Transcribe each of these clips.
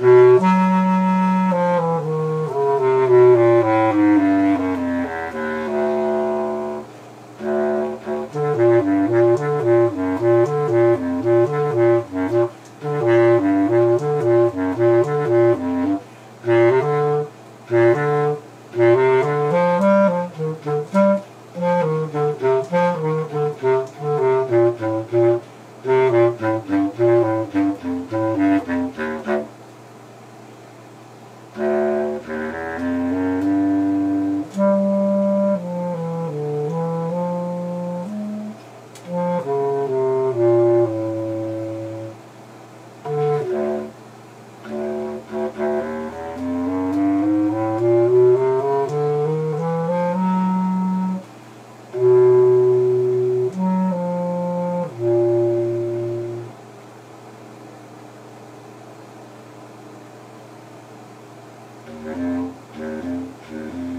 Mm-hmm. Thank you.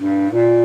Mm-hmm.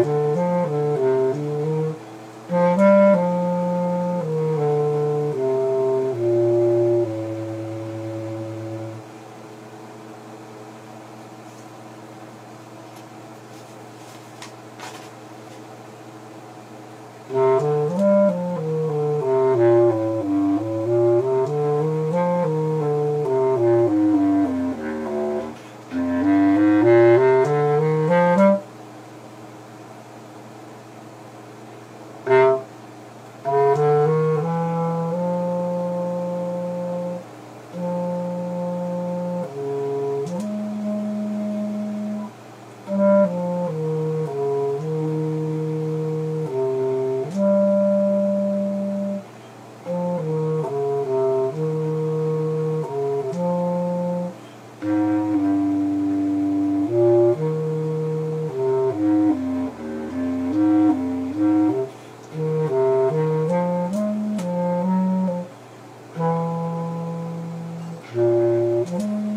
うん。